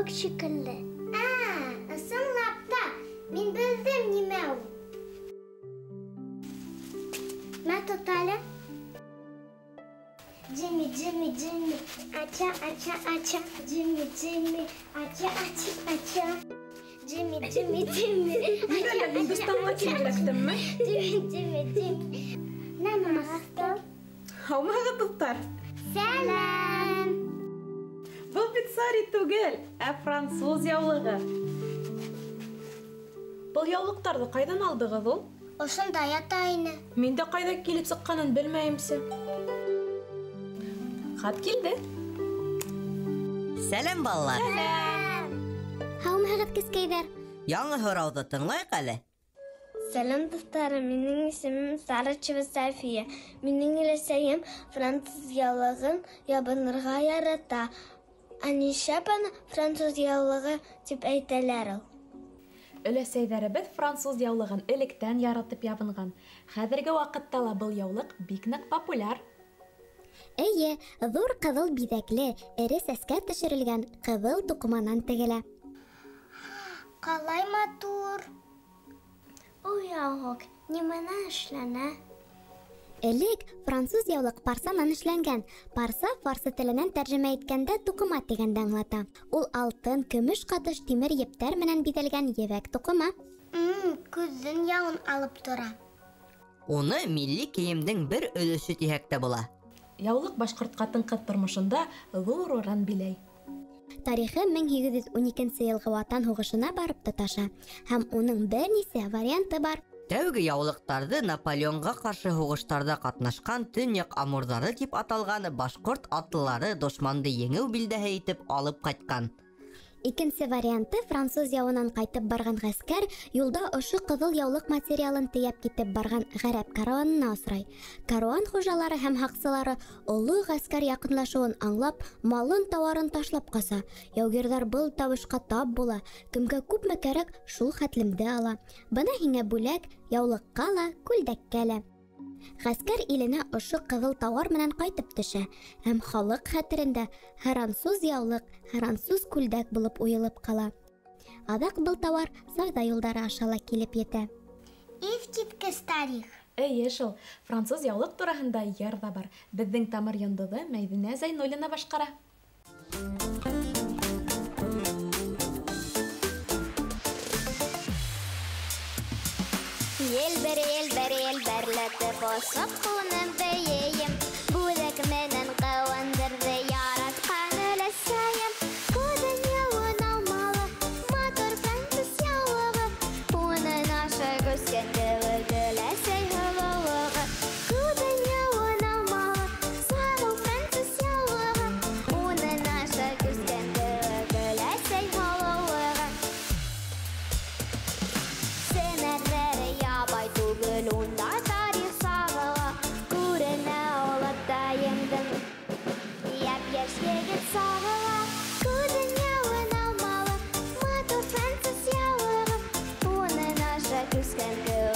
Буяуыҡ шикелле. Ә, ысынлап та, мин белдем нимә ул. Мә тот әле. Джимми, Джимми, Джимми, ача, ача, ача, Джимми, Джимми, ача, ача, ача. Джимми, Джимми, Джимми, ача, ача, Hindistanға ача. килгәнмме? Джимми, Джимми, Джимми. Намастер. Һаумыһығыҙ дуҫтар. Сәлам. швейцарий түгел ә француз яулығы. Бұл яулықтарды қайдан алдығыз ол осындай атайыны мен де қайда келіп шыққанын білмеймсі хат келді. Сәлем балалар. Сәлем. Хаумһығыҙ кескәйҙәр яңы һорауҙы тыңлайыҡ әле. Сәлем достарым менің есімім Сарычева Сафия. менің өләсәйем француз яулығын ябынырға ярата. Ә нишләп аны француз яулығы тип әйтәләр ул? Өләсәйҙәребеҙ француз яулығын электән яратып ябынған. Хәҙерге ваҡытта ла был яулыҡ бик ныҡ популяр. Эйе, ҙур ҡыҙыл биҙәкле, эре сәскә төшөрөлгән ҡыҙыл туҡыманан тегелә. Ҡалай матур. Ул яулыҡ нимәнән эшләнә? Элек француз яулыҡ парсанан эшләнгән. Парса фарсы теленән тәржемә иткәндә туҡыма тигәнде аңлата. Ул алтын, көмөш ҡатыш тимер ептәр менән биҙәлгән ебәк туҡыма. Мм, күҙҙең яғын алып тора. Уны милли кейемдең бер өлөшө тиһәк тә була. Яулыҡ башҡорт ҡатын-ҡыҙ тормошонда ҙур урын биләй. Тарихы 1812 йылғы Ватан һуғышына барып тоташа һәм уның бер нисә варианты бар. Тәүге яулыҡтарҙы Наполеонға ҡаршы һуғыштарҙа ҡатнашҡан Төньяҡ Амурҙары тип аталған башҡорт атлылары дошманды еңеү билдәһе итеп алып ҡайтҡан. Икенсе варианты француз яуынан ҡайтып барған ғәскәр юлда ошо ҡыҙыл яулыҡ материалын тейәп китеп барған ғәрәп каруанына осрай. Каруан хужалары һәм һаҡсылары оло ғәскәр яҡынлашыуын аңлап, малын, тауарын ташлап ҡаса. Яугирҙар был табышҡа тап була. Кемгә күпме кәрәк, шул хәтлемде ала. Бына һиңә бүләк, яулыҡҡа ла, күлдәккә лә. Ғәскәр иленә ошо ҡыҙыл тауар менән ҡайтып төшә һәм халыҡ хәтерендә һырансуз яулыҡ, һырансуз күлдәк булып уйылып ҡала. Аҙаҡ был тауар сауҙа юлдары аша ла килеп етә. Иҫ киткес тарих. Эйе шул, француз яулыҡ тураһында йыр ҙа бар. Беҙҙең тамыр йондоҙы Мәҙинә Зәйнуллина башҡара. Елбер, елбер, елберләтеп осоп ҡуным бейейем. Бүҙәк you scared.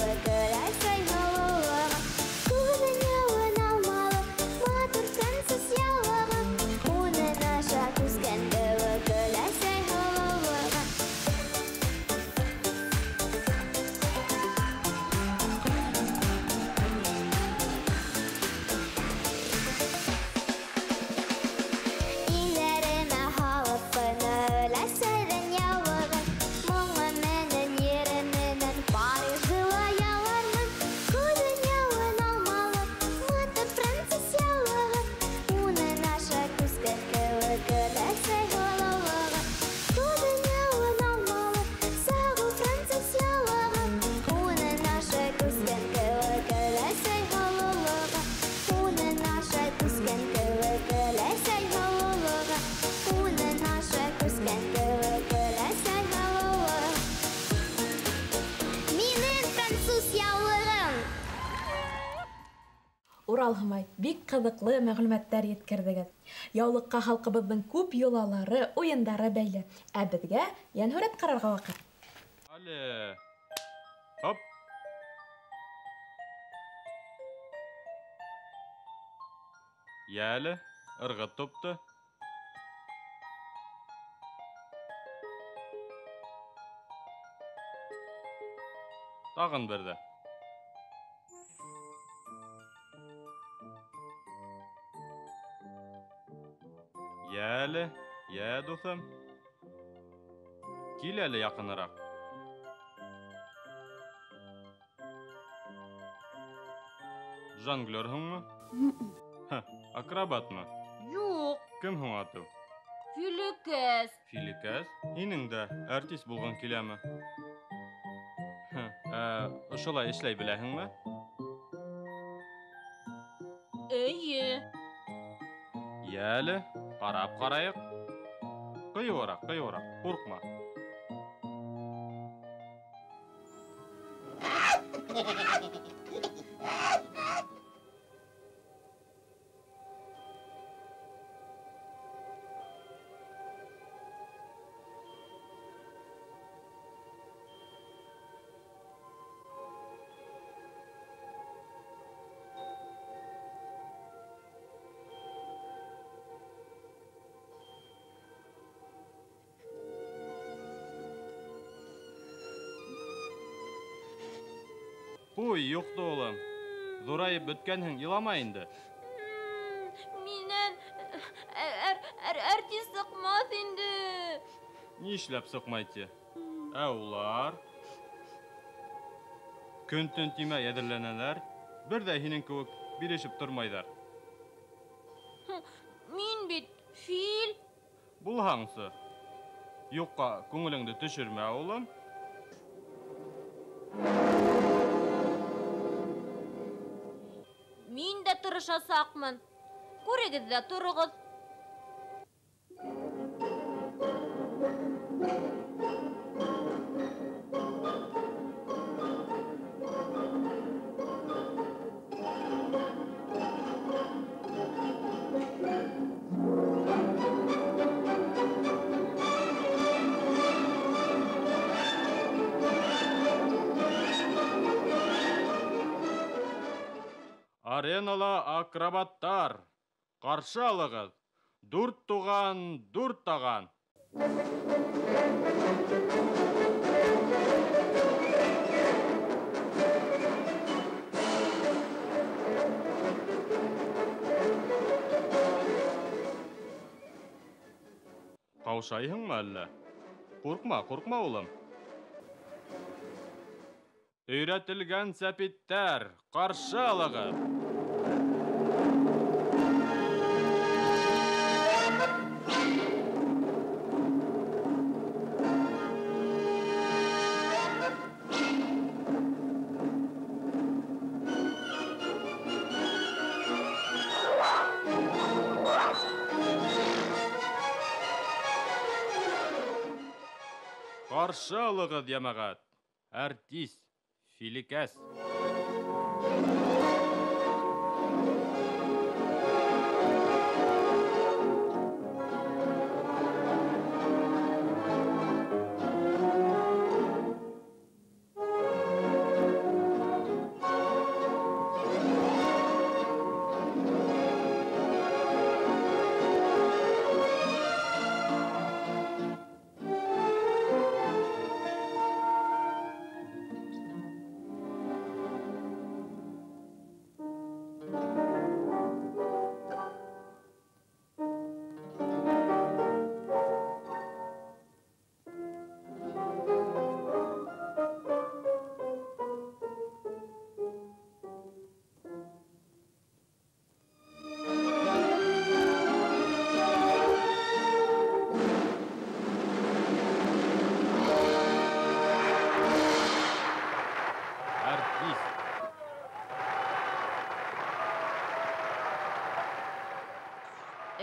Урал һымай бик ҡыҙыҡлы мәғлүмәттәр еткерҙегеҙ. Яулыҡҡа халҡыбыҙҙың күп йолалары, уйындары бәйле. Ә беҙгә йәнһүрәт ҡарарға ваҡыт. Але. Хоп. Йәле, ырғыт тупты. Тағын берҙе. Йәле, йә, дуҫым. Кил әле яҡыныраҡ. Жонглерһыңмы? Ха, акробатмы? Юҡ, Кем һуң атыу? филикәс. Филикәс? Һинең дә артист булғың киләме? Ха, ә, ошолай эшләй беләһеңме? Эйе. Йәле, қарап қарайық қиынырақ қиынырақ қорқма Ҡуй, юҡты улым. Ҙурайып бөткәнһең, илама инде. Минән әр әр артист сыҡмаҫ инде. Нишләп сыҡмай ти? Ә улар? Көн-төн тимә әҙерләнәләр. Бер ҙә һинең кеүек бирешеп тормайҙар. Мин бит фил. Булһаңсы. Юҡҡа күңелеңде төшөрмә, улым. Мин дә тырышасаҡмын. Күрегеҙ ҙә тороғоҙ. Аренала акробаттар. Ҡаршы алығыҙ. Дүрт туған, дүрт таған. Ҡаушайһыңмы әллә? Ҡурҡма, ҡурҡма, улым. Өйрәтелгән сәпиттәр, ҡаршы алығыҙ. қарсы алығыз ямағат. Филикас. филикәс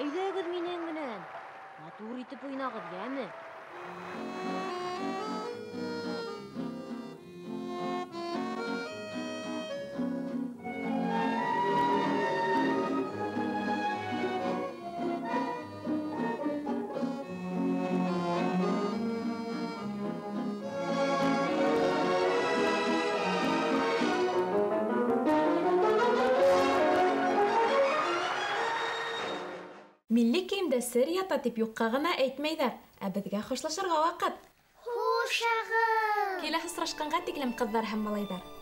әйдәгіз минен генен матур итеп уйнагыз яме сер ята тип юҡҡа ғына әйтмәйҙәр, ә беҙгә хушлашырға ваҡыт. Хуш Киләһе осрашҡанға тиклем ҡыҙҙар һәм малайҙар.